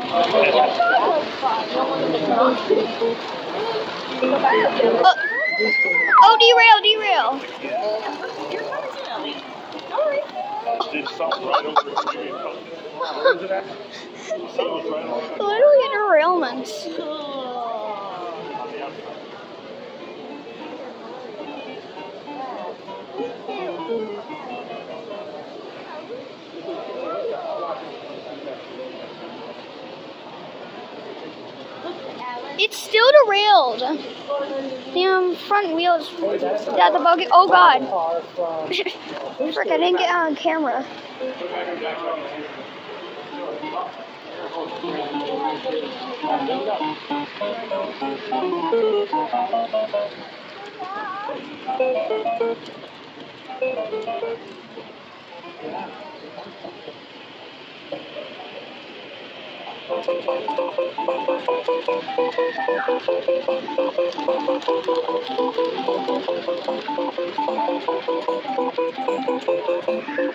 Oh, oh derail, derail. Did something It's still derailed. Damn front wheels. Yeah, the buggy. Oh god. Frick, I didn't get on camera. Thank. Thank you.